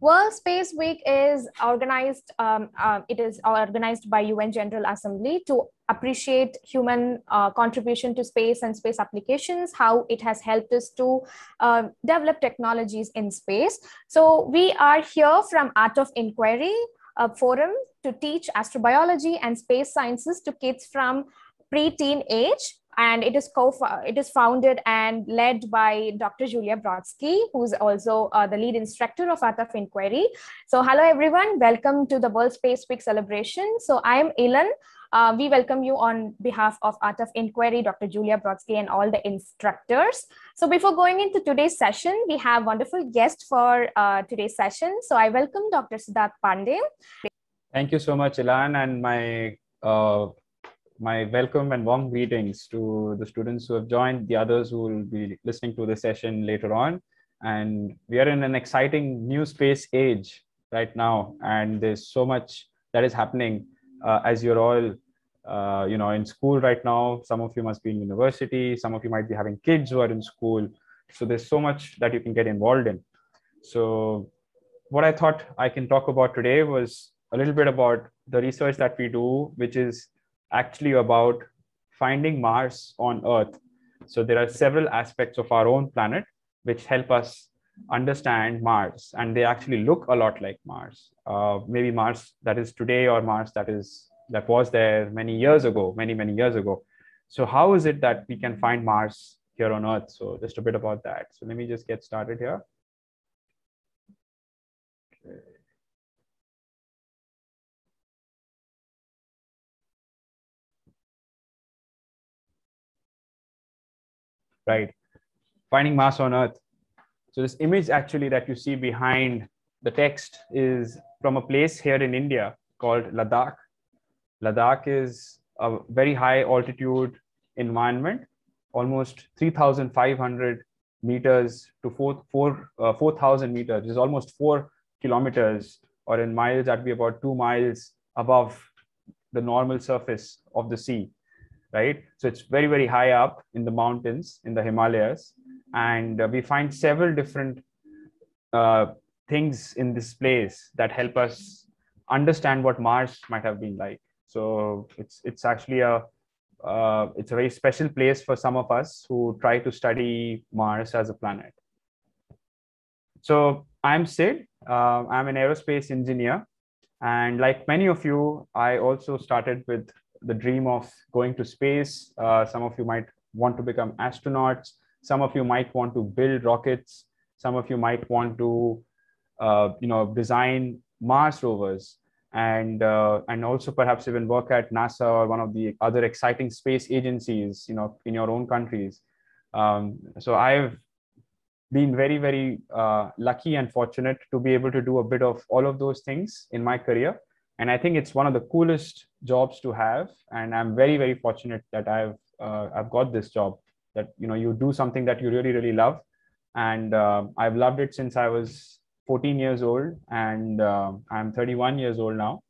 World Space Week is organized. Um, uh, it is organized by UN General Assembly to appreciate human uh, contribution to space and space applications, how it has helped us to uh, develop technologies in space. So we are here from Art of Inquiry, forum to teach astrobiology and space sciences to kids from pre-teen age and it is co it is founded and led by Dr. Julia Brodsky, who's also uh, the lead instructor of Art of Inquiry. So, hello everyone, welcome to the World Space Week celebration. So, I am Ilan. Uh, we welcome you on behalf of Art of Inquiry, Dr. Julia Brodsky, and all the instructors. So, before going into today's session, we have wonderful guest for uh, today's session. So, I welcome Dr. Siddharth Pandey. Thank you so much, Ilan, and my uh, my welcome and warm greetings to the students who have joined, the others who will be listening to the session later on. And we are in an exciting new space age right now, and there's so much that is happening uh, as you're all, uh, you know, in school right now. Some of you must be in university. Some of you might be having kids who are in school. So there's so much that you can get involved in. So what I thought I can talk about today was a little bit about the research that we do, which is actually about finding Mars on Earth. So there are several aspects of our own planet which help us understand Mars, and they actually look a lot like Mars. Uh, maybe Mars that is today, or Mars that is that was there many years ago, many many years ago. So how is it that we can find Mars here on Earth? So just a bit about that. So let me just get started here. Right? Finding Mars on Earth. So this image actually that you see behind the text is from a place here in India called Ladakh. Ladakh is a very high altitude environment, almost 3,500 meters to 4,000 4, uh, 4, meters. It's almost four kilometers, or in miles, that'd be about two miles above the normal surface of the sea right? So it's very, very high up in the mountains in the Himalayas. And uh, we find several different uh, things in this place that help us understand what Mars might have been like. So it's, it's actually a, uh, it's a very special place for some of us who try to study Mars as a planet. So I'm Sid. Uh, I'm an aerospace engineer. And like many of you, I also started with the dream of going to space. Uh, some of you might want to become astronauts. Some of you might want to build rockets. Some of you might want to, uh, you know, design Mars rovers, and uh, and also perhaps even work at NASA or one of the other exciting space agencies, you know, in your own countries. Um, so I've been very very uh, lucky and fortunate to be able to do a bit of all of those things in my career and i think it's one of the coolest jobs to have and i'm very very fortunate that i've uh, i've got this job that you know you do something that you really really love. And uh, i've loved it since i was 14 years old and uh, i'm 31 years old now.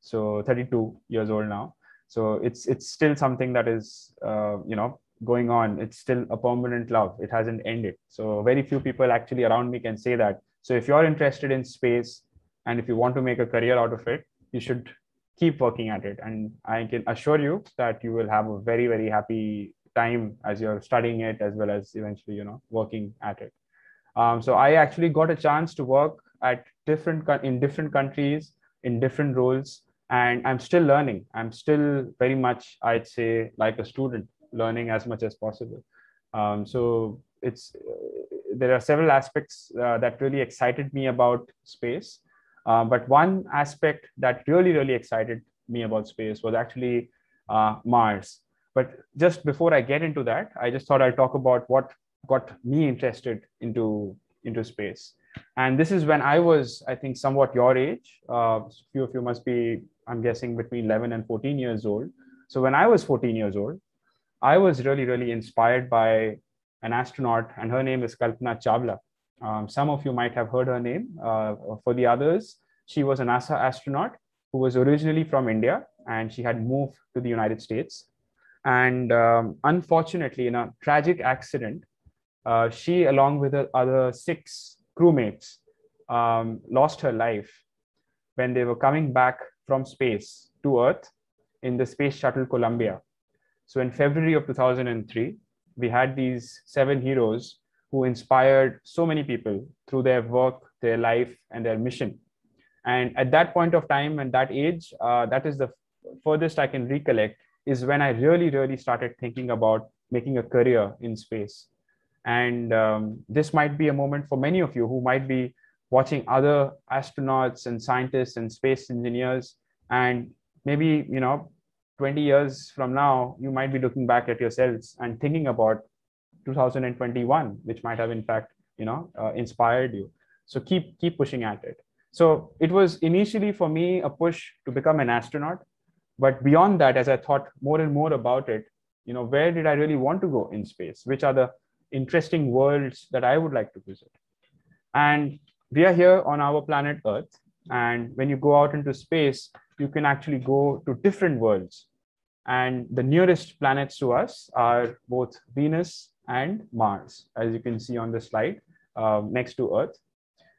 So 32 years old now. So it's it's still something that is uh, you know going on. It's still a permanent love. It hasn't ended. So very few people actually around me can say that. So if you're interested in space and if you want to make a career out of it you should keep working at it. And i can assure you that you will have a very very happy time as you're studying it as well as eventually you know working at it. Um, so i actually got a chance to work at different in different countries in different roles and i'm still learning. I'm still very much i'd say like a student learning as much as possible. Um, so it's uh, there are several aspects uh, that really excited me about space uh, but one aspect that really, really excited me about space was actually uh, Mars. But just before I get into that, I just thought I'd talk about what got me interested into, into space. And this is when I was, I think, somewhat your age. Uh, few of you must be, I'm guessing, between 11 and 14 years old. So when I was 14 years old, I was really, really inspired by an astronaut, and her name is Kalpana Chawla. Um, some of you might have heard her name. Uh, for the others, she was a NASA astronaut who was originally from India and she had moved to the United States. And um, unfortunately, in a tragic accident, uh, she, along with the other six crewmates, um, lost her life when they were coming back from space to Earth in the space shuttle Columbia. So in February of 2003, we had these seven heroes who inspired so many people through their work, their life, and their mission. And at that point of time and that age, uh, that is the furthest I can recollect, is when I really, really started thinking about making a career in space. And um, this might be a moment for many of you who might be watching other astronauts and scientists and space engineers and maybe you know 20 years from now you might be looking back at yourselves and thinking about 2021 which might have in fact you know uh, inspired you. So keep keep pushing at it. So it was initially for me a push to become an astronaut but beyond that as i thought more and more about it you know where did i really want to go in space? Which are the interesting worlds that i would like to visit? And we are here on our planet earth and when you go out into space you can actually go to different worlds. And the nearest planets to us are both venus and mars as you can see on the slide uh, next to earth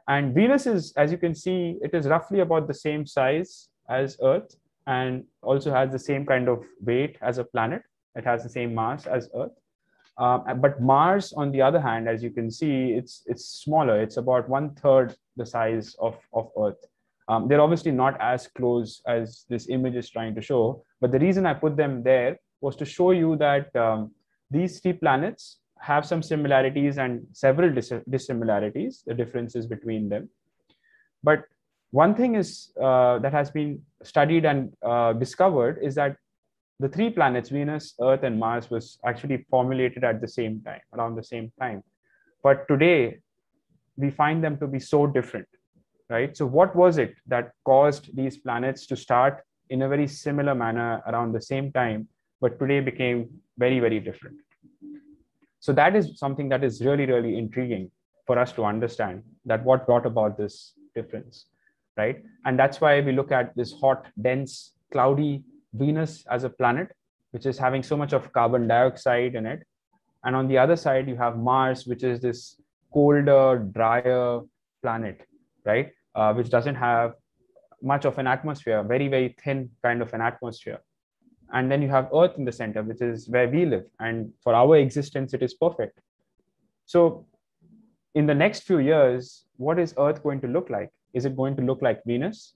and venus is as you can see it is roughly about the same size as earth and also has the same kind of weight as a planet it has the same mass as earth um, but Mars, on the other hand, as you can see, it's it's smaller. It's about one third the size of, of Earth. Um, they're obviously not as close as this image is trying to show. But the reason I put them there was to show you that um, these three planets have some similarities and several dis- dissimilarities, the differences between them. But one thing is uh, that has been studied and uh, discovered is that the three planets, Venus, Earth, and Mars, was actually formulated at the same time, around the same time. But today, we find them to be so different, right? So, what was it that caused these planets to start in a very similar manner around the same time, but today became very, very different? So, that is something that is really, really intriguing for us to understand that what brought about this difference, right? And that's why we look at this hot, dense, cloudy Venus as a planet, which is having so much of carbon dioxide in it. And on the other side, you have Mars, which is this colder, drier planet, right? Uh, which doesn't have much of an atmosphere, very, very thin kind of an atmosphere. And then you have Earth in the center, which is where we live. And for our existence, it is perfect. So, in the next few years, what is Earth going to look like? Is it going to look like Venus?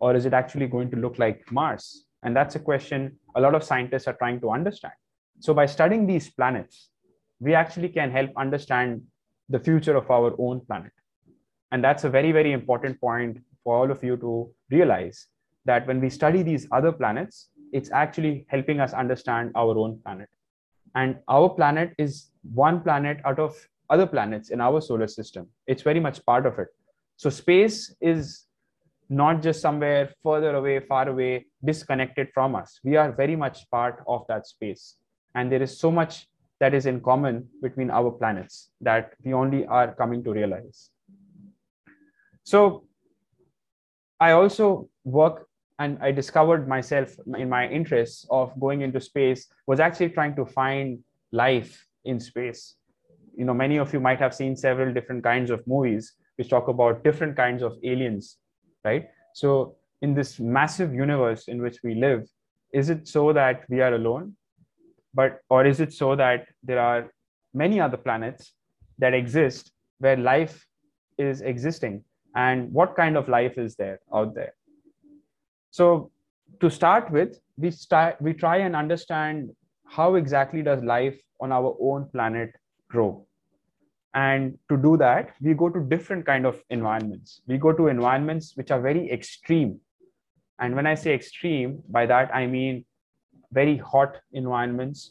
Or is it actually going to look like Mars? And that's a question a lot of scientists are trying to understand. So, by studying these planets, we actually can help understand the future of our own planet. And that's a very, very important point for all of you to realize that when we study these other planets, it's actually helping us understand our own planet. And our planet is one planet out of other planets in our solar system. It's very much part of it. So, space is not just somewhere further away, far away, disconnected from us. We are very much part of that space. And there is so much that is in common between our planets that we only are coming to realize. So I also work and I discovered myself in my interests of going into space was actually trying to find life in space. You know, many of you might have seen several different kinds of movies which talk about different kinds of aliens right? So in this massive universe in which we live, is it so that we are alone? But or is it so that there are many other planets that exist where life is existing? And what kind of life is there out there? So to start with, we start we try and understand how exactly does life on our own planet grow. And to do that we go to different kind of environments. We go to environments which are very extreme. And when i say extreme by that i mean very hot environments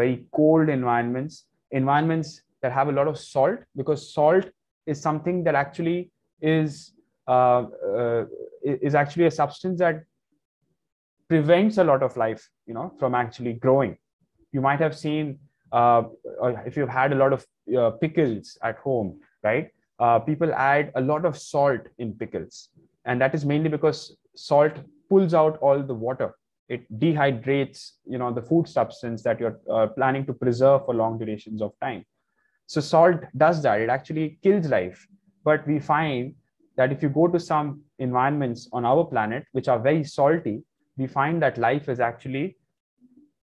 very cold environments environments that have a lot of salt because salt is something that actually is uh, uh, is actually a substance that prevents a lot of life you know from actually growing you might have seen uh, if you've had a lot of uh, pickles at home, right? Uh, people add a lot of salt in pickles. And that is mainly because salt pulls out all the water. It dehydrates, you know, the food substance that you're uh, planning to preserve for long durations of time. So salt does that. It actually kills life. But we find that if you go to some environments on our planet which are very salty, we find that life is actually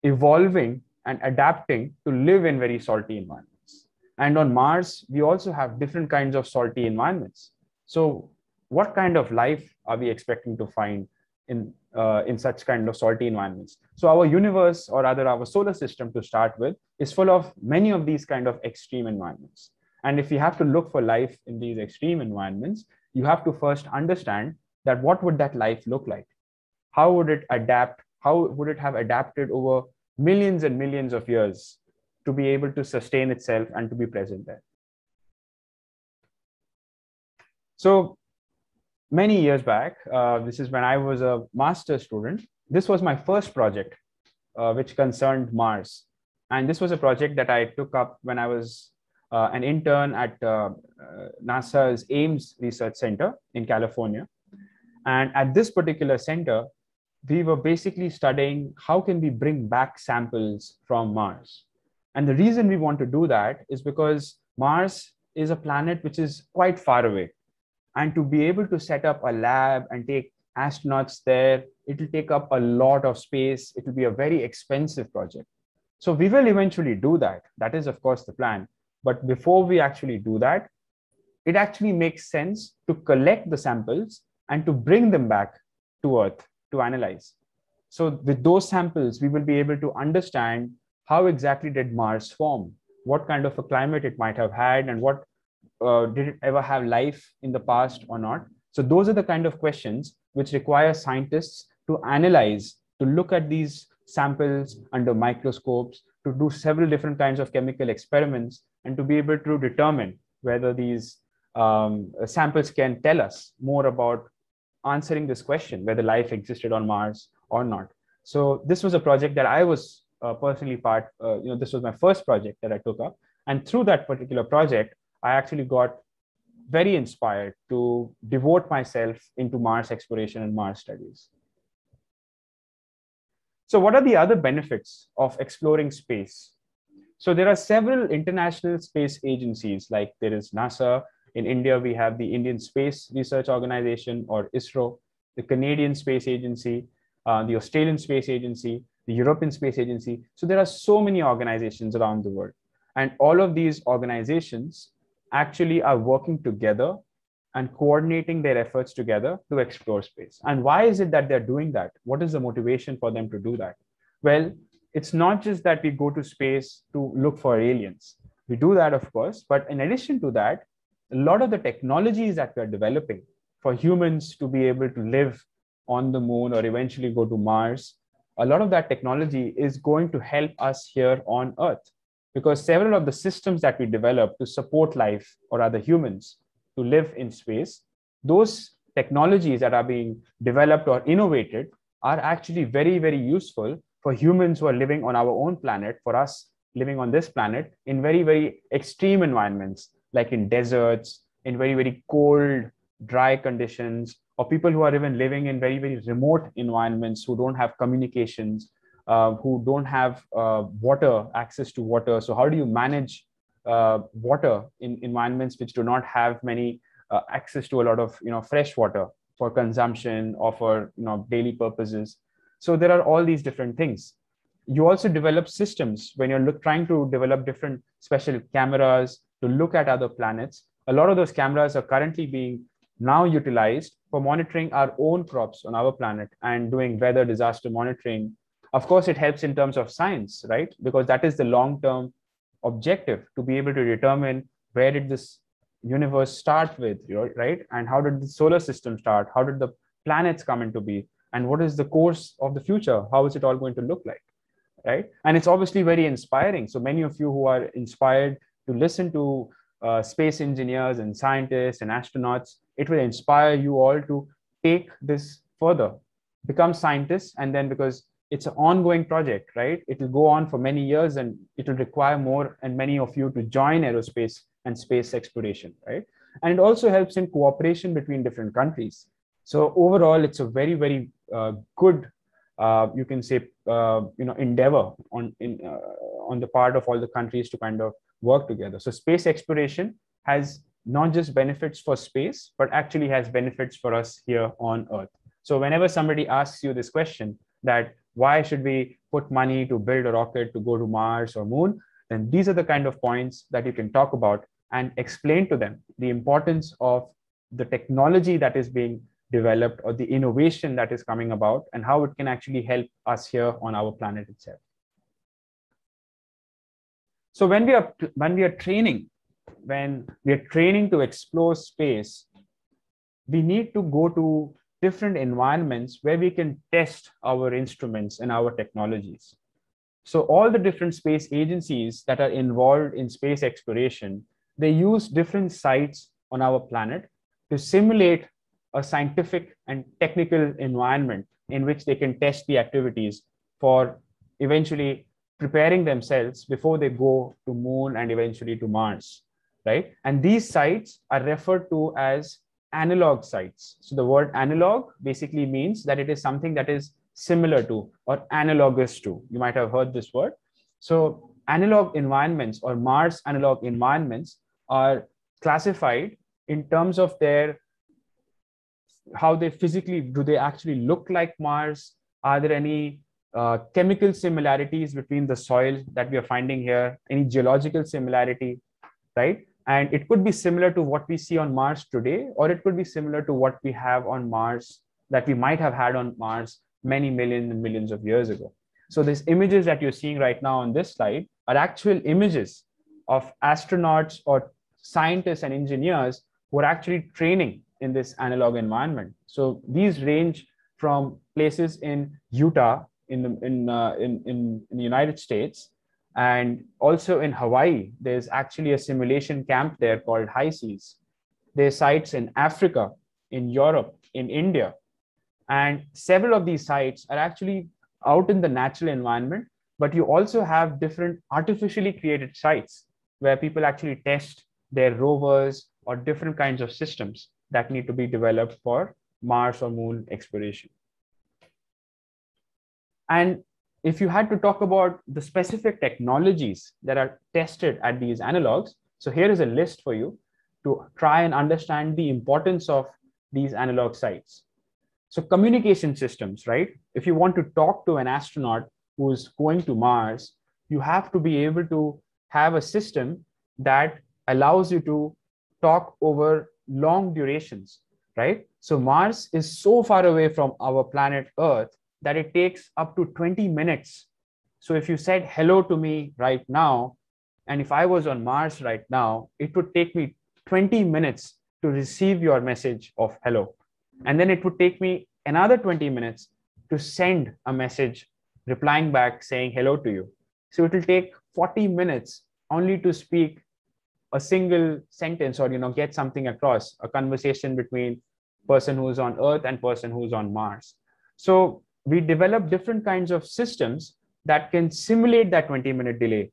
evolving and adapting to live in very salty environments. And on Mars, we also have different kinds of salty environments. So, what kind of life are we expecting to find in, uh, in such kind of salty environments? So, our universe, or rather our solar system to start with, is full of many of these kind of extreme environments. And if you have to look for life in these extreme environments, you have to first understand that what would that life look like? How would it adapt? How would it have adapted over millions and millions of years to be able to sustain itself and to be present there? So many years back, uh, this is when I was a master student, this was my first project, uh, which concerned Mars. And this was a project that I took up when I was uh, an intern at uh, uh, NASA's Ames Research Center in California. And at this particular center, we were basically studying how can we bring back samples from Mars. And the reason we want to do that is because Mars is a planet which is quite far away. And to be able to set up a lab and take astronauts there, it will take up a lot of space. It will be a very expensive project. So we will eventually do that. That is, of course, the plan. But before we actually do that, it actually makes sense to collect the samples and to bring them back to Earth to analyze. So with those samples, we will be able to understand how exactly did Mars form, what kind of a climate it might have had, and what uh, did it ever have life in the past or not. So those are the kind of questions which require scientists to analyze, to look at these samples under microscopes, to do several different kinds of chemical experiments, and to be able to determine whether these um, samples can tell us more about answering this question whether life existed on Mars or not. So this was a project that I was uh, personally part. Uh, you know, this was my first project that I took up, and through that particular project, I actually got very inspired to devote myself into Mars exploration and Mars studies. So, what are the other benefits of exploring space? So, there are several international space agencies, like there is NASA. In India, we have the Indian Space Research Organization or ISRO, the Canadian Space Agency, uh, the Australian Space Agency, the European Space Agency. So, there are so many organizations around the world. And all of these organizations actually are working together and coordinating their efforts together to explore space. And why is it that they're doing that? What is the motivation for them to do that? Well, it's not just that we go to space to look for aliens. We do that, of course, but in addition to that, a lot of the technologies that we're developing for humans to be able to live on the moon or eventually go to Mars, a lot of that technology is going to help us here on Earth because several of the systems that we develop to support life or other humans to live in space, those technologies that are being developed or innovated are actually very, very useful for humans who are living on our own planet, for us living on this planet in very, very extreme environments, like in deserts, in very, very cold, dry conditions, or people who are even living in very, very remote environments who don't have communications, uh, who don't have uh, water, access to water. So, how do you manage uh, water in environments which do not have many uh, access to a lot of you know fresh water for consumption or for you know daily purposes so there are all these different things you also develop systems when you're look, trying to develop different special cameras to look at other planets. A lot of those cameras are currently being now utilized for monitoring our own crops on our planet and doing weather disaster monitoring. Of course it helps in terms of science right? Because that is the long term objective to be able to determine where did this universe start with right? And how did the solar system start? How did the planets come into being? and what is the course of the future? How is it all going to look like right? And it's obviously very inspiring. So many of you who are inspired to listen to uh, space engineers and scientists and astronauts it will inspire you all to take this further become scientists and then because it's an ongoing project, right? It will go on for many years and it will require more and many of you to join aerospace and space exploration, right? And it also helps in cooperation between different countries. So overall, it's a very, very uh, good, uh, you can say, uh, you know, endeavor on in uh, on the part of all the countries to kind of work together. So space exploration has not just benefits for space, but actually has benefits for us here on Earth. So whenever somebody asks you this question that why should we put money to build a rocket to go to Mars or Moon, then these are the kind of points that you can talk about and explain to them the importance of the technology that is being developed or the innovation that is coming about and how it can actually help us here on our planet itself. So when we are when we are training, when we are training to explore space, we need to go to different environments where we can test our instruments and our technologies. So all the different space agencies that are involved in space exploration, they use different sites on our planet to simulate a scientific and technical environment in which they can test the activities for eventually preparing themselves before they go to moon and eventually to mars right? And these sites are referred to as analog sites. So the word analog basically means that it is something that is similar to or analogous to. You might have heard this word. So analog environments or mars analog environments are classified in terms of their how they physically do they actually look like Mars? Are there any uh, chemical similarities between the soil that we are finding here? Any geological similarity, right? And it could be similar to what we see on Mars today, or it could be similar to what we have on Mars that we might have had on Mars many millions and millions of years ago. So these images that you're seeing right now on this slide are actual images of astronauts or scientists and engineers who are actually training in this analog environment. So these range from places in Utah, in the, in, uh, in, in, in the United States, and also in Hawaii. There's actually a simulation camp there called HI-SEAS. There's sites in Africa, in Europe, in India. And several of these sites are actually out in the natural environment, but you also have different artificially created sites where people actually test their rovers or different kinds of systems that need to be developed for Mars or Moon exploration. And if you had to talk about the specific technologies that are tested at these analogs, so here is a list for you to try and understand the importance of these analog sites. So communication systems, right? If you want to talk to an astronaut who's going to Mars, you have to be able to have a system that allows you to talk over long durations, right? So Mars is so far away from our planet Earth that it takes up to 20 minutes. So if you said hello to me right now, and if I was on Mars right now, it would take me 20 minutes to receive your message of hello. And then it would take me another 20 minutes to send a message replying back saying hello to you. So it will take 40 minutes only to speak a single sentence or you know get something across a conversation between person who's on earth and person who's on mars so we develop different kinds of systems that can simulate that 20 minute delay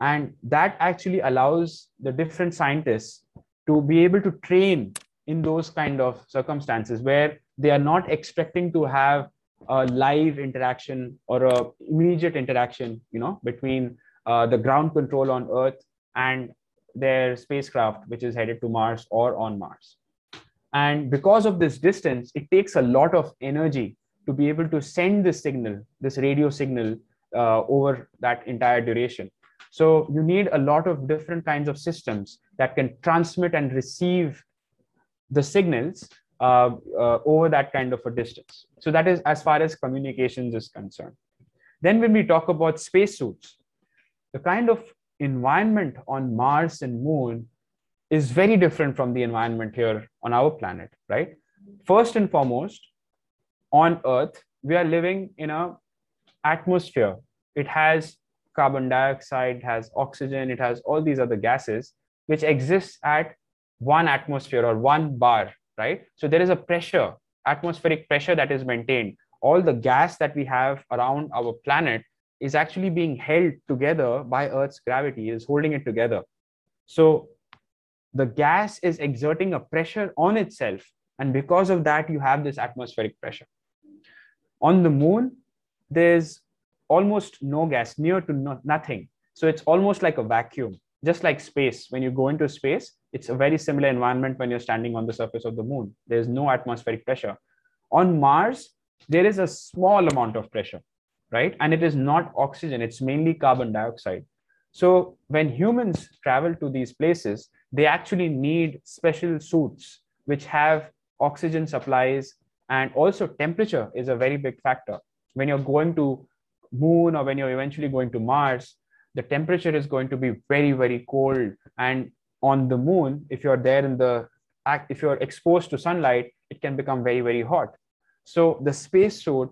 and that actually allows the different scientists to be able to train in those kind of circumstances where they are not expecting to have a live interaction or a immediate interaction you know between uh, the ground control on earth and their spacecraft, which is headed to Mars or on Mars. And because of this distance, it takes a lot of energy to be able to send this signal, this radio signal, uh, over that entire duration. So you need a lot of different kinds of systems that can transmit and receive the signals uh, uh, over that kind of a distance. So that is as far as communications is concerned. Then when we talk about spacesuits, the kind of environment on Mars and Moon is very different from the environment here on our planet, right? First and foremost, on Earth, we are living in a atmosphere. It has carbon dioxide, has oxygen, it has all these other gases which exists at one atmosphere or one bar, right? So there is a pressure, atmospheric pressure that is maintained. All the gas that we have around our planet is actually being held together by Earth's gravity, is holding it together. So the gas is exerting a pressure on itself. And because of that, you have this atmospheric pressure. On the moon, there's almost no gas, near to no, nothing. So it's almost like a vacuum. just like space, when you go into space, it's a very similar environment when you're standing on the surface of the moon. There's no atmospheric pressure. On Mars, there is a small amount of pressure, right? And it is not oxygen, it's mainly carbon dioxide. So when humans travel to these places, they actually need special suits which have oxygen supplies and also temperature is a very big factor. When you're going to moon or when you're eventually going to Mars, the temperature is going to be very, very cold. And on the moon, if you're there in the if you're exposed to sunlight, it can become very, very hot. So the spacesuit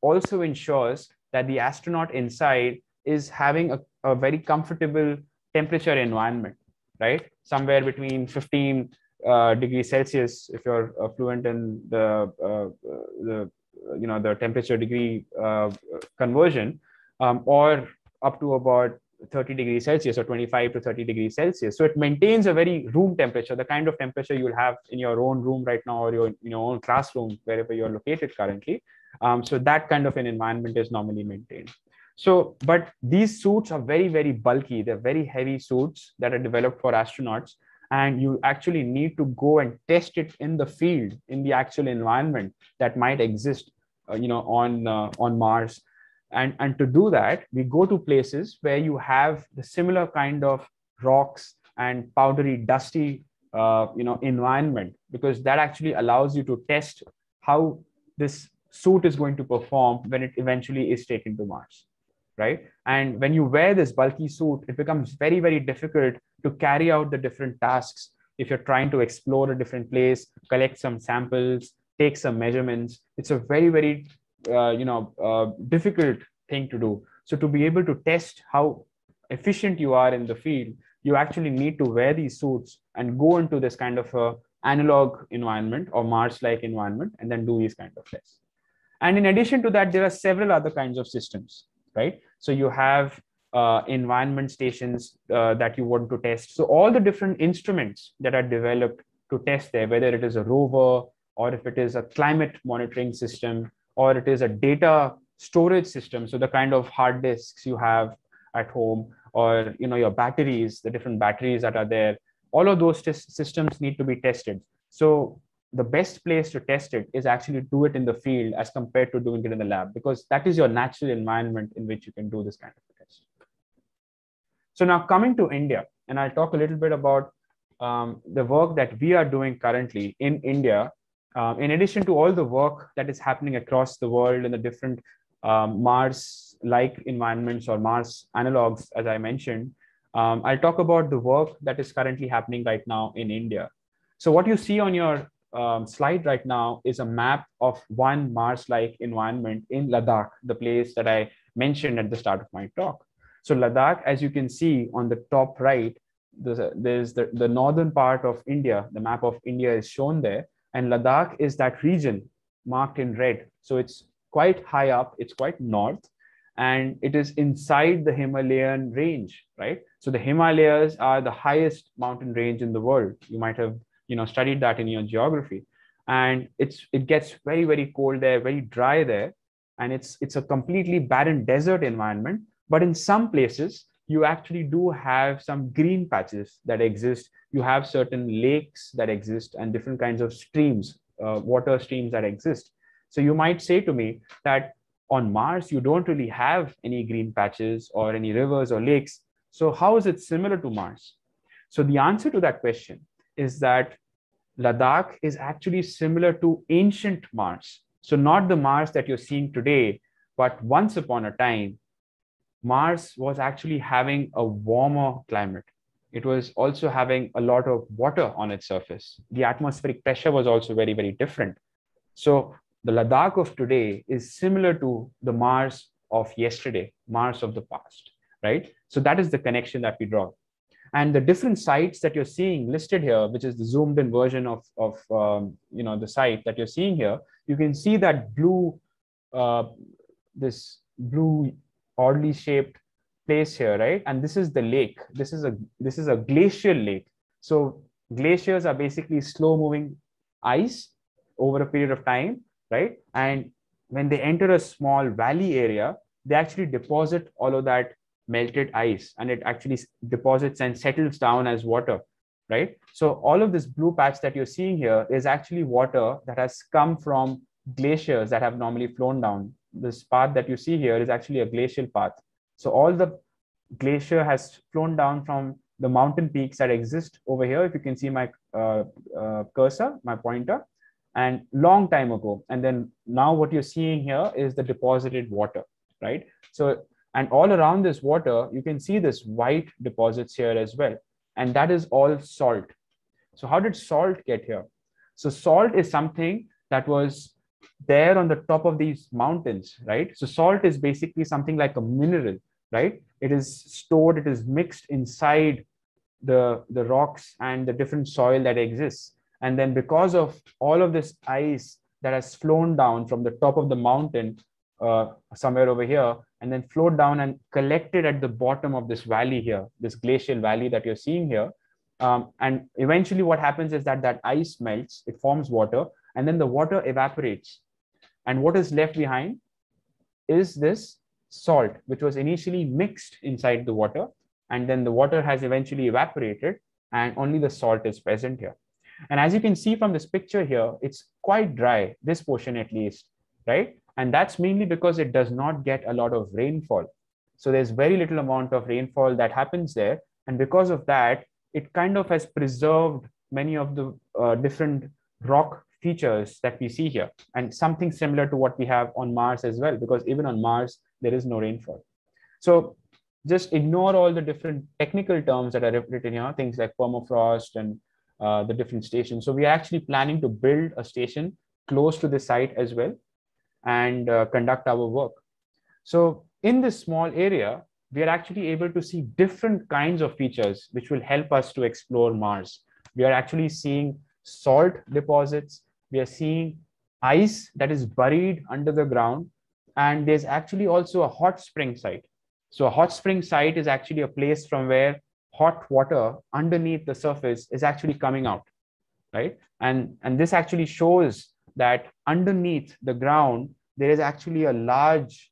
also ensures that the astronaut inside is having a, a very comfortable temperature environment, right? Somewhere between 15 uh, degrees Celsius, if you're uh, fluent in the, uh, the you know the temperature degree uh, conversion, um, or up to about 30 degrees Celsius or 25 to 30 degrees Celsius. So it maintains a very room temperature, the kind of temperature you'll have in your own room right now or your, in your own classroom, wherever you're located currently. Um, so that kind of an environment is normally maintained. So, but these suits are very, very bulky. They're very heavy suits that are developed for astronauts. And you actually need to go and test it in the field, in the actual environment that might exist, uh, you know, on uh, on Mars. And and to do that we go to places where you have the similar kind of rocks and powdery dusty uh, you know environment because that actually allows you to test how this suit is going to perform when it eventually is taken to mars right? And when you wear this bulky suit it becomes very very difficult to carry out the different tasks. If you're trying to explore a different place collect some samples take some measurements it's a very very uh, you know uh, difficult thing to do. So to be able to test how efficient you are in the field you actually need to wear these suits and go into this kind of a analog environment or mars like environment and then do these kind of tests. And in addition to that there are several other kinds of systems right? So you have uh, environment stations uh, that you want to test. So all the different instruments that are developed to test there whether it is a rover or if it is a climate monitoring system or it is a data storage system. So the kind of hard disks you have at home or you know your batteries the different batteries that are there all of those systems need to be tested. So the best place to test it is actually do it in the field as compared to doing it in the lab because that is your natural environment in which you can do this kind of test so now coming to india and i'll talk a little bit about um, the work that we are doing currently in india um, in addition to all the work that is happening across the world in the different um, Mars like environments or Mars analogs, as I mentioned, um, I'll talk about the work that is currently happening right now in India. So, what you see on your um, slide right now is a map of one Mars like environment in Ladakh, the place that I mentioned at the start of my talk. So, Ladakh, as you can see on the top right, there's, a, there's the, the northern part of India, the map of India is shown there and Ladakh is that region marked in red. So it's quite high up, it's quite north, and it is inside the Himalayan range, right? So the Himalayas are the highest mountain range in the world. You might have you know studied that in your geography. And it's it gets very, very cold there, very dry there. And it's it's a completely barren desert environment. But in some places, you actually do have some green patches that exist. You have certain lakes that exist and different kinds of streams, uh, water streams that exist. So you might say to me that on Mars, you don't really have any green patches or any rivers or lakes. So how is it similar to Mars? So the answer to that question is that Ladakh is actually similar to ancient Mars. So not the Mars that you're seeing today, but once upon a time, Mars was actually having a warmer climate. It was also having a lot of water on its surface. The atmospheric pressure was also very, very different. So the Ladakh of today is similar to the Mars of yesterday, Mars of the past, right? So that is the connection that we draw. And the different sites that you're seeing listed here, which is the zoomed in version of, of um, you know, the site that you're seeing here, you can see that blue, uh, this blue oddly shaped place here, right? And this is the lake. This is a this is a glacial lake. So glaciers are basically slow moving ice over a period of time, right? And when they enter a small valley area, they actually deposit all of that melted ice and it actually deposits and settles down as water right so all of this blue patch that you're seeing here is actually water that has come from glaciers that have normally flown down this path that you see here is actually a glacial path so all the glacier has flown down from the mountain peaks that exist over here if you can see my uh, uh, cursor my pointer and long time ago and then now what you're seeing here is the deposited water right so and all around this water, you can see this white deposits here as well. And that is all salt. So how did salt get here? So salt is something that was there on the top of these mountains, right? So salt is basically something like a mineral, right? It is stored, it is mixed inside the, the rocks and the different soil that exists. And then because of all of this ice that has flown down from the top of the mountain uh, somewhere over here, and then flowed down and collected at the bottom of this valley here, this glacial valley that you're seeing here. Um, and eventually what happens is that that ice melts, it forms water, and then the water evaporates. And what is left behind is this salt, which was initially mixed inside the water. And then the water has eventually evaporated and only the salt is present here. And as you can see from this picture here, it's quite dry, this portion at least, right? And that's mainly because it does not get a lot of rainfall. So there's very little amount of rainfall that happens there. And because of that, it kind of has preserved many of the uh, different rock features that we see here and something similar to what we have on Mars as well, because even on Mars, there is no rainfall. So just ignore all the different technical terms that are written here, things like permafrost and uh, the different stations. So we are actually planning to build a station close to the site as well and uh, conduct our work. So in this small area, we are actually able to see different kinds of features which will help us to explore Mars. We are actually seeing salt deposits. We are seeing ice that is buried under the ground. And there's actually also a hot spring site. So a hot spring site is actually a place from where hot water underneath the surface is actually coming out, right? And, and this actually shows that underneath the ground, there is actually a large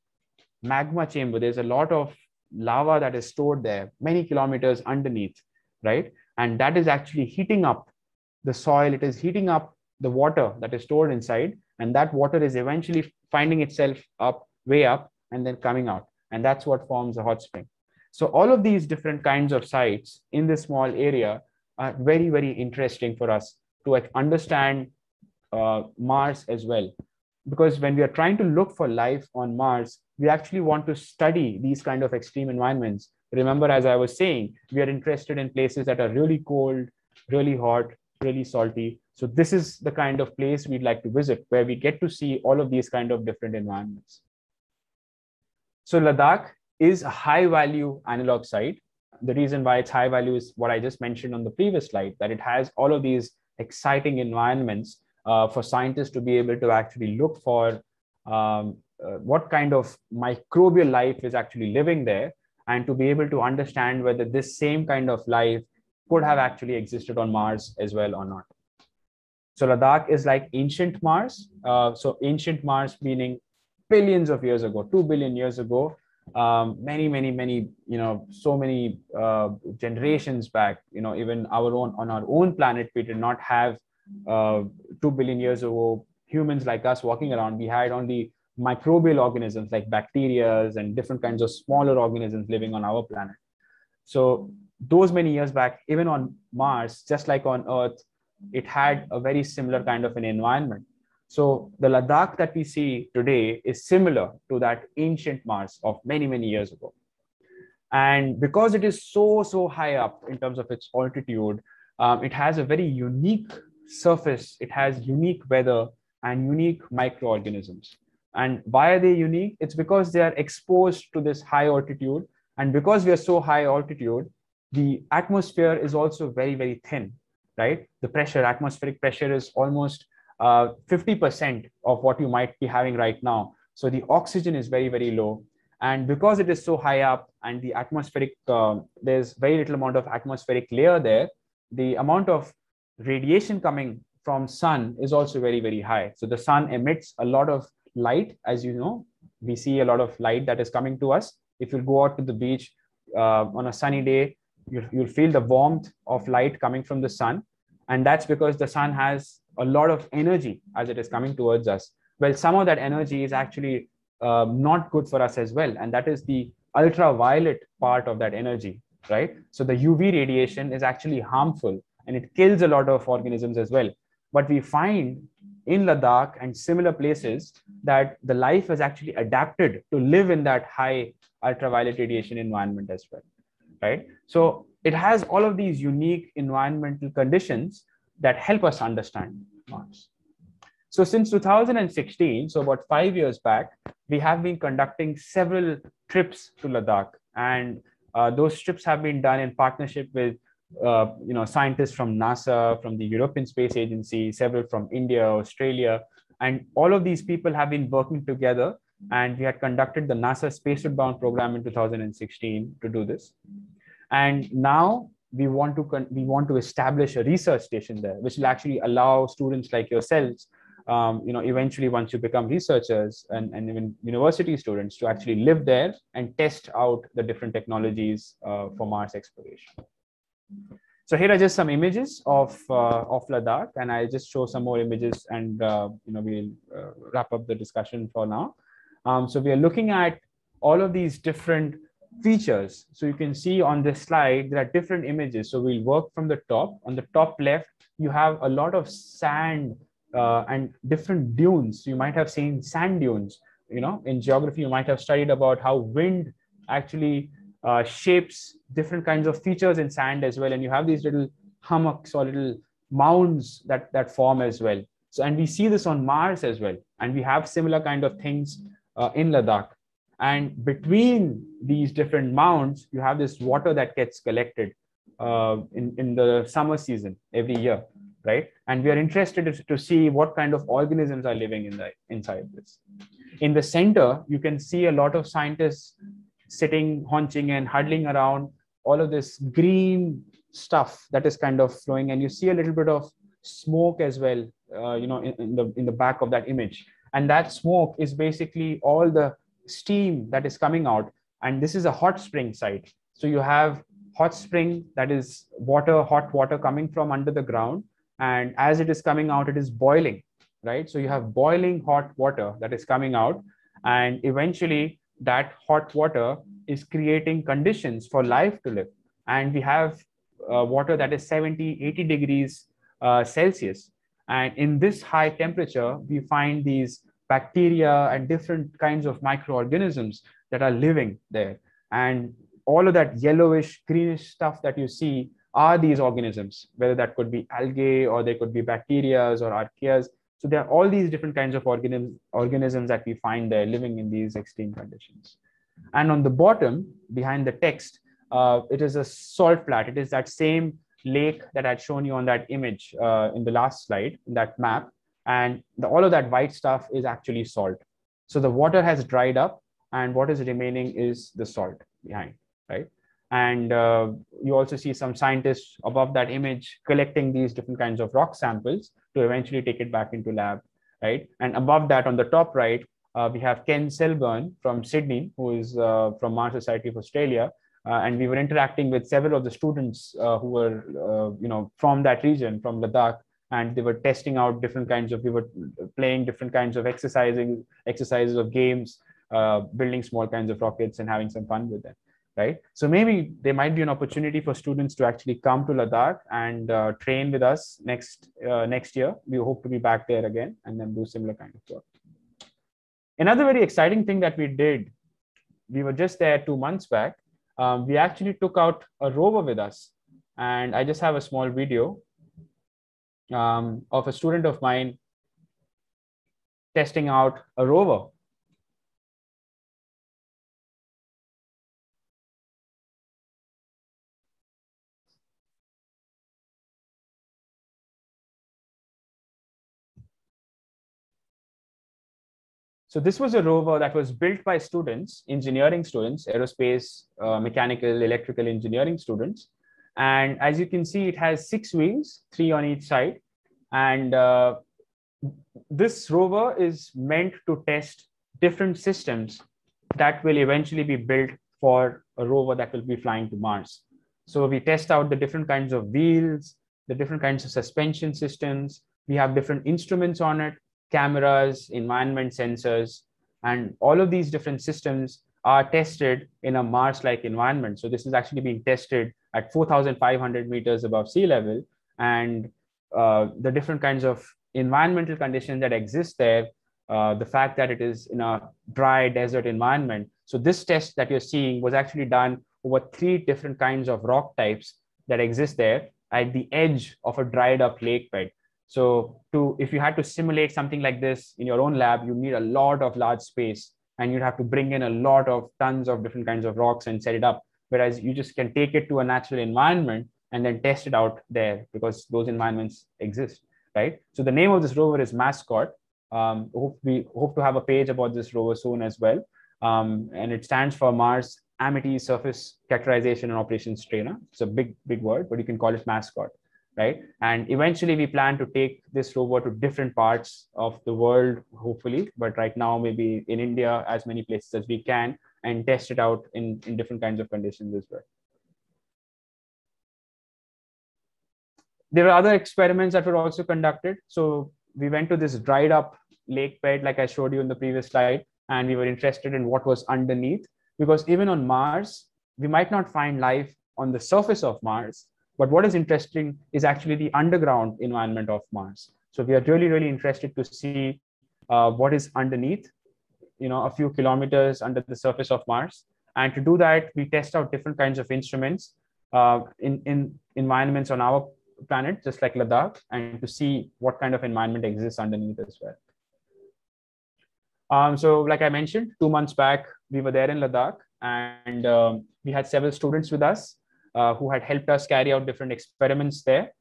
magma chamber. There's a lot of lava that is stored there, many kilometers underneath, right? And that is actually heating up the soil. It is heating up the water that is stored inside. And that water is eventually finding itself up, way up, and then coming out. And that's what forms a hot spring. So all of these different kinds of sites in this small area are very, very interesting for us to understand uh, Mars as well. Because when we are trying to look for life on Mars, we actually want to study these kind of extreme environments. Remember, as I was saying, we are interested in places that are really cold, really hot, really salty. So this is the kind of place we'd like to visit, where we get to see all of these kind of different environments. So Ladakh is a high value analog site. The reason why it's high value is what I just mentioned on the previous slide, that it has all of these exciting environments uh, for scientists to be able to actually look for um, uh, what kind of microbial life is actually living there and to be able to understand whether this same kind of life could have actually existed on Mars as well or not. So Ladakh is like ancient Mars. Uh, so ancient Mars meaning billions of years ago, 2 billion years ago, um, many, many, many, you know, so many uh, generations back, you know, even our own, on our own planet, we did not have uh, 2 billion years ago, humans like us walking around, we had only microbial organisms like bacteria and different kinds of smaller organisms living on our planet. So those many years back, even on Mars, just like on Earth, it had a very similar kind of an environment. So the Ladakh that we see today is similar to that ancient Mars of many, many years ago. And because it is so, so high up in terms of its altitude, um, it has a very unique surface, it has unique weather and unique microorganisms. And why are they unique? It's because they are exposed to this high altitude. And because we are so high altitude, the atmosphere is also very, very thin, right? The pressure, atmospheric pressure is almost uh, 50% of what you might be having right now. So the oxygen is very, very low. And because it is so high up and the atmospheric, uh, there's very little amount of atmospheric layer there, the amount of radiation coming from sun is also very very high so the sun emits a lot of light as you know we see a lot of light that is coming to us if you go out to the beach uh, on a sunny day, you'll, you'll feel the warmth of light coming from the sun. And that's because the sun has a lot of energy as it is coming towards us. Well, some of that energy is actually uh, not good for us as well. And that is the ultraviolet part of that energy, right? So the UV radiation is actually harmful and it kills a lot of organisms as well. But we find in Ladakh and similar places that the life is actually adapted to live in that high ultraviolet radiation environment as well, right? So it has all of these unique environmental conditions that help us understand Mars. So since 2016, so about five years back, we have been conducting several trips to Ladakh, and uh, those trips have been done in partnership with uh, you know scientists from NASA, from the European Space Agency, several from India, Australia, and all of these people have been working together. And we had conducted the NASA Spaceward Bound program in 2016 to do this. And now we want to we want to establish a research station there, which will actually allow students like yourselves, um, you know, eventually once you become researchers and, and even university students to actually live there and test out the different technologies uh, for Mars exploration. So here are just some images of uh, of Ladakh, and I'll just show some more images, and uh, you know we'll uh, wrap up the discussion for now. Um, so we are looking at all of these different features. So you can see on this slide, there are different images. So we'll work from the top. On the top left, you have a lot of sand uh, and different dunes. You might have seen sand dunes. You know, in geography, you might have studied about how wind actually uh, shapes different kinds of features in sand as well. And you have these little hummocks or little mounds that, that form as well. So, and we see this on Mars as well. And we have similar kind of things uh, in Ladakh. And between these different mounds, you have this water that gets collected uh, in, in the summer season every year, right? And we are interested to see what kind of organisms are living in the inside this. In the center, you can see a lot of scientists sitting, haunching, and huddling around all of this green stuff that is kind of flowing, and you see a little bit of smoke as well, uh, you know, in, in the in the back of that image. And that smoke is basically all the steam that is coming out. And this is a hot spring site. So you have hot spring that is water hot water coming from under the ground. And as it is coming out it is boiling right? So you have boiling hot water that is coming out. And eventually that hot water is creating conditions for life to live. And we have uh, water that is 70 80 degrees uh, celsius and in this high temperature we find these bacteria and different kinds of microorganisms that are living there. And all of that yellowish, greenish stuff that you see are these organisms, whether that could be algae or they could be bacteria or archaeas. So there are all these different kinds of organisms, organisms that we find there living in these extreme conditions. And on the bottom, behind the text, uh, it is a salt flat. It is that same lake that I'd shown you on that image uh, in the last slide, that map and the, all of that white stuff is actually salt. So the water has dried up, and what is remaining is the salt behind, right? And uh, you also see some scientists above that image collecting these different kinds of rock samples to eventually take it back into lab, right? And above that, on the top right, uh, we have Ken Selburn from Sydney, who is uh, from Mars Society of Australia, uh, and we were interacting with several of the students uh, who were, uh, you know, from that region, from Ladakh, and they were testing out different kinds of we were playing different kinds of exercising exercises of games uh, building small kinds of rockets and having some fun with them right? So maybe there might be an opportunity for students to actually come to ladakh and uh, train with us next uh, next year. We hope to be back there again and then do similar kind of work. Another very exciting thing that we did we were just there two months back um, we actually took out a rover with us and i just have a small video um, of a student of mine testing out a rover. So this was a rover that was built by students, engineering students, aerospace, uh, mechanical, electrical engineering students. And as you can see, it has six wings, three on each side. And uh, this rover is meant to test different systems that will eventually be built for a rover that will be flying to Mars. So we test out the different kinds of wheels, the different kinds of suspension systems. We have different instruments on it, cameras, environment sensors, and all of these different systems are tested in a Mars-like environment. So this is actually being tested at 4,500 meters above sea level. And uh, the different kinds of environmental conditions that exist there, uh, the fact that it is in a dry desert environment. So this test that you're seeing was actually done over three different kinds of rock types that exist there at the edge of a dried up lake bed. So to if you had to simulate something like this in your own lab, you need a lot of large space and you'd have to bring in a lot of tons of different kinds of rocks and set it up. Whereas you just can take it to a natural environment and then test it out there because those environments exist, right? So the name of this rover is Mascot. Um, hope we hope to have a page about this rover soon as well. Um, and it stands for Mars Amity Surface Characterization and Operations Trainer. It's a big, big word, but you can call it Mascot right? And eventually we plan to take this rover to different parts of the world, hopefully, but right now maybe in India, as many places as we can, and test it out in, in different kinds of conditions as well. There are other experiments that were also conducted. So we went to this dried up lake bed, like I showed you in the previous slide, and we were interested in what was underneath, because even on Mars, we might not find life on the surface of Mars, but what is interesting is actually the underground environment of Mars. So we are really, really interested to see uh, what is underneath, you know, a few kilometers under the surface of Mars. And to do that, we test out different kinds of instruments uh, in, in environments on our planet, just like Ladakh, and to see what kind of environment exists underneath as well. Um, so like I mentioned, two months back, we were there in Ladakh and um, we had several students with us uh, who had helped us carry out different experiments there.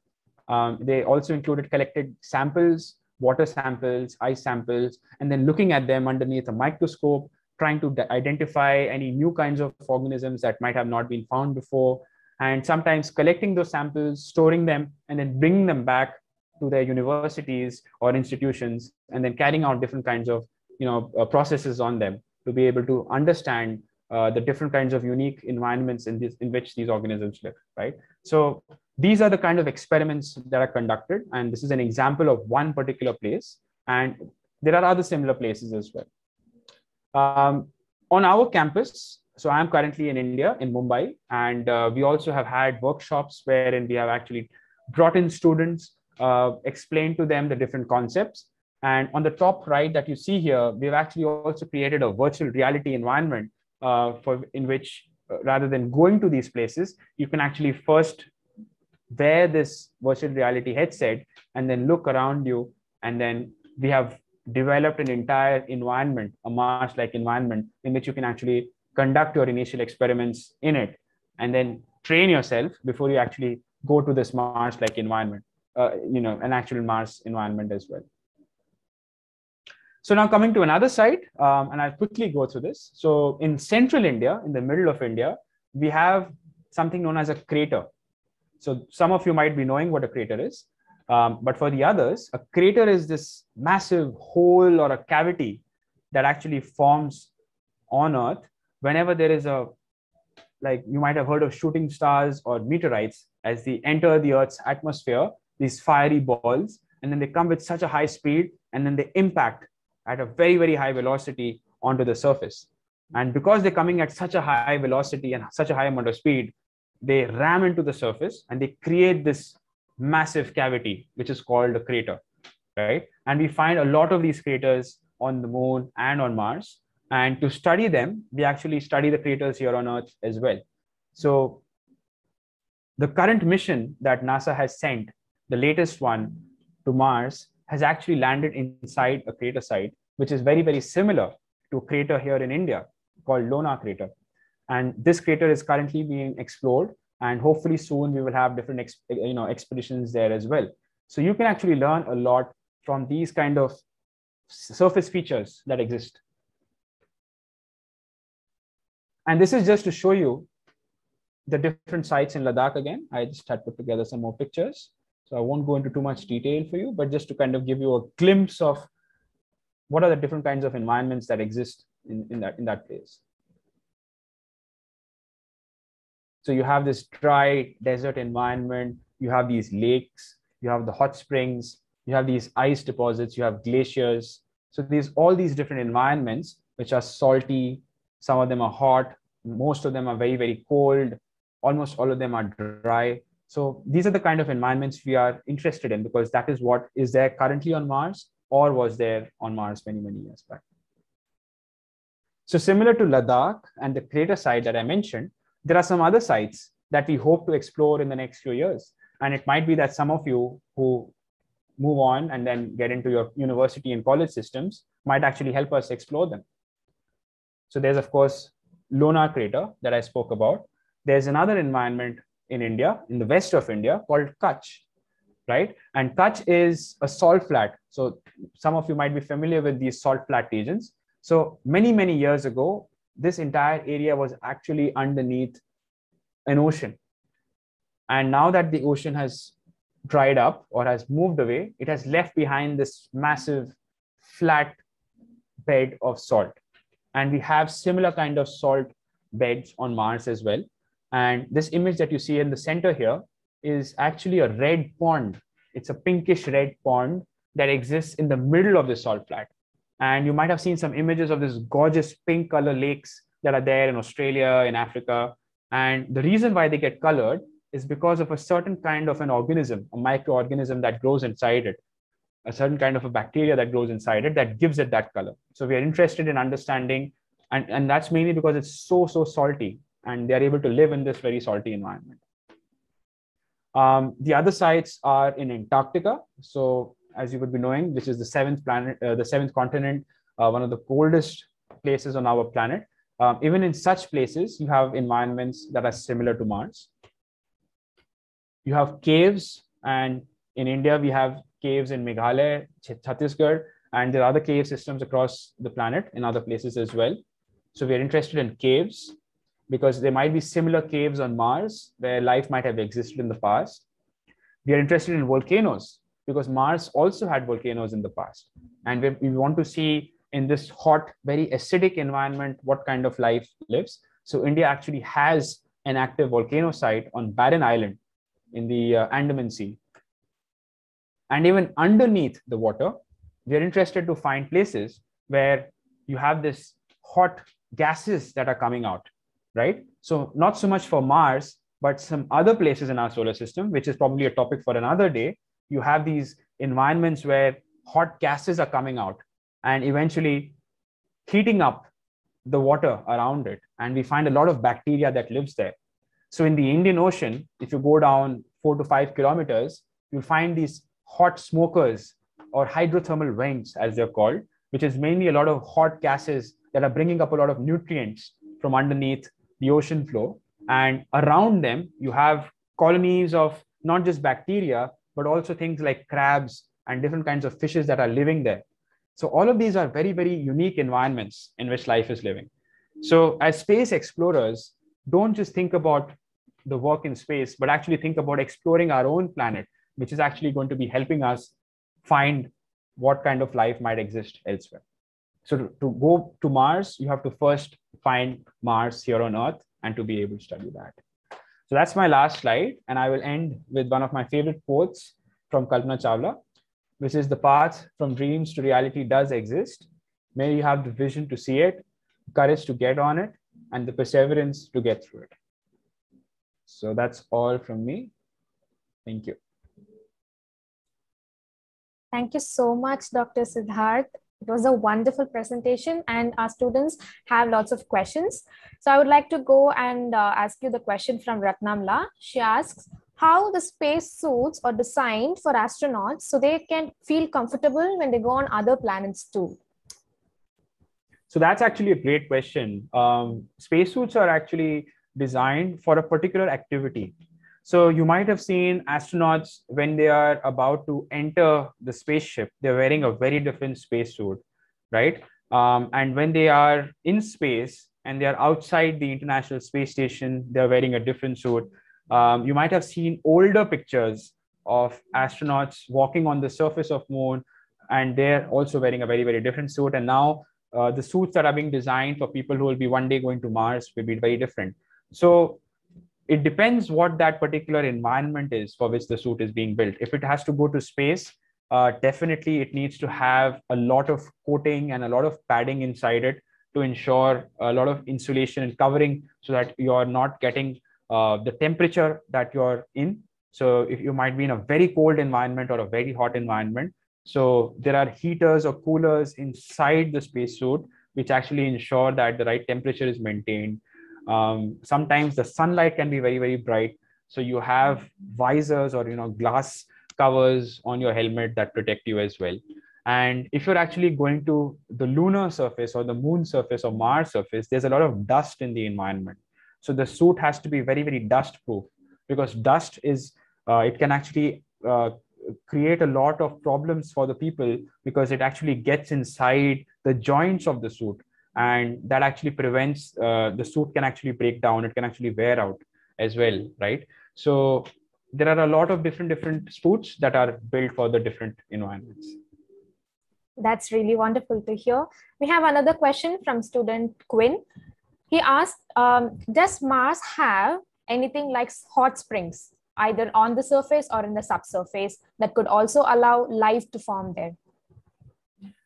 Um, they also included collected samples, water samples, ice samples, and then looking at them underneath a microscope, trying to identify any new kinds of organisms that might have not been found before, and sometimes collecting those samples, storing them, and then bringing them back to their universities or institutions, and then carrying out different kinds of you know uh, processes on them to be able to understand uh, the different kinds of unique environments in, this, in which these organisms live, right? So these are the kind of experiments that are conducted. And this is an example of one particular place. And there are other similar places as well. Um, on our campus, so I'm currently in India, in Mumbai, and uh, we also have had workshops wherein we have actually brought in students, uh, explained to them the different concepts. And on the top right that you see here, we've actually also created a virtual reality environment for in which uh, rather than going to these places, you can actually first wear this virtual reality headset and then look around you. And then we have developed an entire environment, a Mars-like environment in which you can actually conduct your initial experiments in it and then train yourself before you actually go to this Mars-like environment, uh, you know, an actual Mars environment as well. So now coming to another side, um, and I'll quickly go through this. So in central India, in the middle of India, we have something known as a crater. So some of you might be knowing what a crater is. Um, but for the others, a crater is this massive hole or a cavity that actually forms on Earth whenever there is a, like you might have heard of shooting stars or meteorites as they enter the Earth's atmosphere, these fiery balls, and then they come with such a high speed and then they impact at a very, very high velocity onto the surface. And because they're coming at such a high velocity and such a high amount of speed, they ram into the surface and they create this massive cavity, which is called a crater, right? And we find a lot of these craters on the moon and on Mars. And to study them, we actually study the craters here on Earth as well. So the current mission that NASA has sent, the latest one to Mars, has actually landed inside a crater site, which is very, very similar to a crater here in India called Lonar crater. And this crater is currently being explored. And hopefully soon we will have different you know, expeditions there as well. So you can actually learn a lot from these kind of surface features that exist. And this is just to show you the different sites in Ladakh again. I just had put together some more pictures. So I won't go into too much detail for you, but just to kind of give you a glimpse of what are the different kinds of environments that exist in, in, that, in that place. So you have this dry desert environment, you have these lakes, you have the hot springs, you have these ice deposits, you have glaciers. So these all these different environments which are salty, some of them are hot, most of them are very, very cold, almost all of them are dry. So these are the kind of environments we are interested in because that is what is there currently on Mars or was there on Mars many, many years back. So similar to Ladakh and the crater site that I mentioned, there are some other sites that we hope to explore in the next few years. And it might be that some of you who move on and then get into your university and college systems might actually help us explore them. So there's, of course, Lonar crater that I spoke about. There's another environment in India, in the west of India, called Kutch, right? And Kutch is a salt flat. So some of you might be familiar with these salt flat regions. So many, many years ago, this entire area was actually underneath an ocean. And now that the ocean has dried up or has moved away, it has left behind this massive flat bed of salt. And we have similar kind of salt beds on Mars as well. And this image that you see in the center here is actually a red pond. It's a pinkish red pond that exists in the middle of the salt flat. And you might have seen some images of this gorgeous pink color lakes that are there in Australia, in Africa. And the reason why they get colored is because of a certain kind of an organism, a microorganism that grows inside it, a certain kind of a bacteria that grows inside it that gives it that color. So we are interested in understanding, and, and that's mainly because it's so, so salty and they're able to live in this very salty environment. Um, the other sites are in Antarctica. So as you would be knowing, this is the seventh planet, uh, the seventh continent, uh, one of the coldest places on our planet. Um, even in such places, you have environments that are similar to Mars. You have caves, and in India, we have caves in Meghalaya, Chhattisgarh, and there are other cave systems across the planet in other places as well. So we are interested in caves because there might be similar caves on Mars where life might have existed in the past. We are interested in volcanoes because Mars also had volcanoes in the past. And we, we want to see in this hot, very acidic environment what kind of life lives. So India actually has an active volcano site on Barren Island in the uh, Andaman Sea. And even underneath the water, we are interested to find places where you have this hot gases that are coming out right? So not so much for Mars, but some other places in our solar system, which is probably a topic for another day. You have these environments where hot gases are coming out and eventually heating up the water around it. And we find a lot of bacteria that lives there. So in the Indian Ocean, if you go down four to five kilometers, you'll find these hot smokers or hydrothermal vents, as they're called, which is mainly a lot of hot gases that are bringing up a lot of nutrients from underneath the ocean floor. And around them, you have colonies of not just bacteria, but also things like crabs and different kinds of fishes that are living there. So, all of these are very, very unique environments in which life is living. So, as space explorers, don't just think about the work in space, but actually think about exploring our own planet, which is actually going to be helping us find what kind of life might exist elsewhere. So to, to go to Mars, you have to first find Mars here on Earth and to be able to study that. So that's my last slide. And I will end with one of my favorite quotes from Kalpana Chawla, which is the path from dreams to reality does exist. May you have the vision to see it, courage to get on it, and the perseverance to get through it. So that's all from me. Thank you. Thank you so much, Dr. Siddharth. It was a wonderful presentation and our students have lots of questions. So I would like to go and uh, ask you the question from Ratnamla. She asks, how the space suits are designed for astronauts so they can feel comfortable when they go on other planets too? So that's actually a great question. Um, spacesuits are actually designed for a particular activity. So you might have seen astronauts when they are about to enter the spaceship, they're wearing a very different spacesuit, right? Um, and when they are in space and they are outside the International Space Station, they're wearing a different suit. Um, you might have seen older pictures of astronauts walking on the surface of moon and they're also wearing a very very different suit and now uh, the suits that are being designed for people who will be one day going to mars will be very different so it depends what that particular environment is for which the suit is being built. If it has to go to space, uh, definitely it needs to have a lot of coating and a lot of padding inside it to ensure a lot of insulation and covering so that you're not getting uh, the temperature that you're in. So if you might be in a very cold environment or a very hot environment, so there are heaters or coolers inside the spacesuit which actually ensure that the right temperature is maintained. Um, sometimes the sunlight can be very very bright, so you have visors or you know glass covers on your helmet that protect you as well. And if you're actually going to the lunar surface or the moon surface or Mars surface, there's a lot of dust in the environment. So the suit has to be very, very dust proof because dust is, uh, it can actually uh, create a lot of problems for the people because it actually gets inside the joints of the suit. And that actually prevents uh, the suit can actually break down. It can actually wear out as well, right? So there are a lot of different different suits that are built for the different environments. That's really wonderful to hear. We have another question from student Quinn. He asked, um, does Mars have anything like hot springs, either on the surface or in the subsurface, that could also allow life to form there?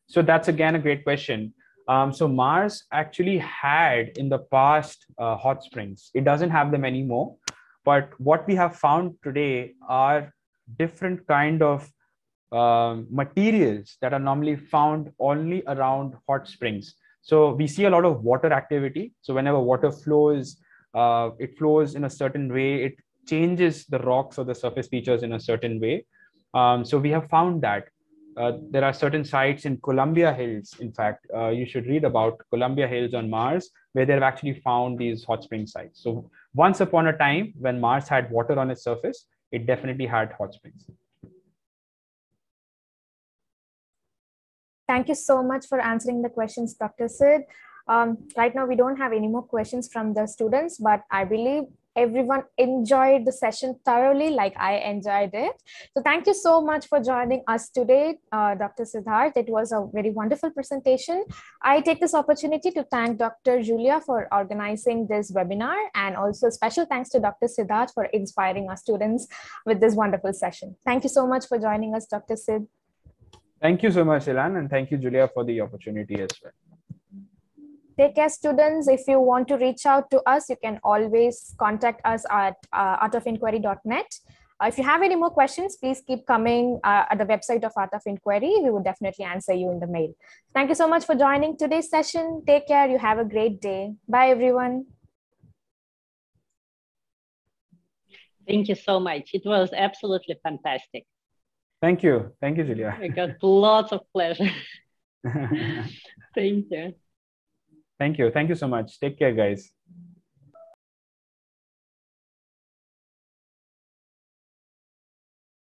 So that's again a great question. Um, so Mars actually had in the past uh, hot springs. It doesn't have them anymore. But what we have found today are different kind of um, materials that are normally found only around hot springs. So we see a lot of water activity. So whenever water flows, uh, it flows in a certain way. It changes the rocks or the surface features in a certain way. Um, so we have found that uh, there are certain sites in Columbia Hills. In fact, uh, you should read about Columbia Hills on Mars, where they've actually found these hot spring sites. So once upon a time, when Mars had water on its surface, it definitely had hot springs. Thank you so much for answering the questions, Dr. Sid. Um, right now, we don't have any more questions from the students, but I believe everyone enjoyed the session thoroughly like I enjoyed it. So thank you so much for joining us today, uh, Dr. Siddharth. It was a very wonderful presentation. I take this opportunity to thank Dr. Julia for organizing this webinar and also special thanks to Dr. Siddharth for inspiring our students with this wonderful session. Thank you so much for joining us, Dr. Sid. Thank you so much, Ilan, and thank you, Julia, for the opportunity as well. Take care, students. If you want to reach out to us, you can always contact us at uh, artofinquiry.net. Uh, if you have any more questions, please keep coming uh, at the website of Art of Inquiry. We will definitely answer you in the mail. Thank you so much for joining today's session. Take care. You have a great day. Bye, everyone. Thank you so much. It was absolutely fantastic. Thank you. Thank you, Julia. I got lots of pleasure. Thank you. Thank you. Thank you so much. Take care, guys.